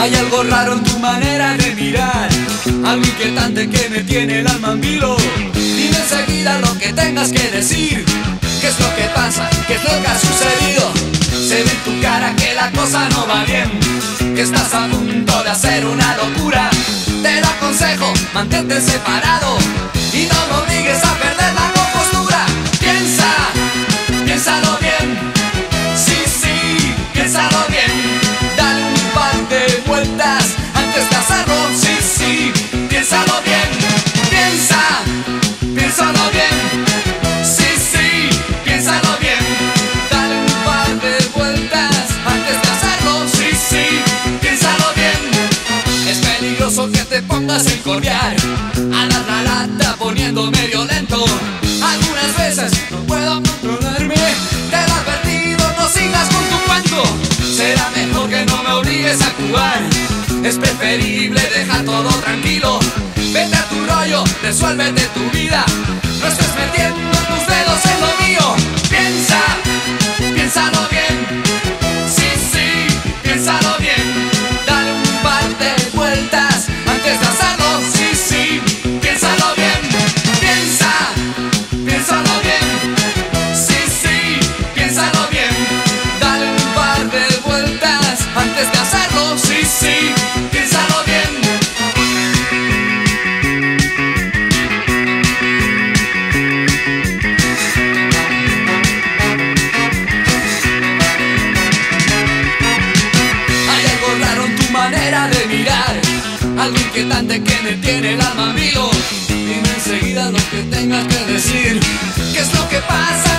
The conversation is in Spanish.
Hay algo raro en tu manera de mirar, algo inquietante que me tiene el alma en vilo. Dime enseguida lo que tengas que decir, qué es lo que pasa, qué es lo que ha sucedido. Se ve en tu cara que la cosa no va bien, que estás a punto de hacer una locura. Te lo aconsejo, mantente separado y no me obligues a perder la compostura. Piensa, piénsalo bien, sí, sí, piénsalo bien. Te pongas en cordial. A la la lata poniéndome violento. Algunas veces no puedo controlarme. Te lo advertido, no sigas con tu cuento. Será mejor que no me obligues a actuar. Es preferible dejar todo tranquilo. Vete a tu rollo, resuélvete tu vida. No estés metiendo Algo inquietante que me tiene el alma vivo Dime enseguida lo que tengas que decir ¿Qué es lo que pasa?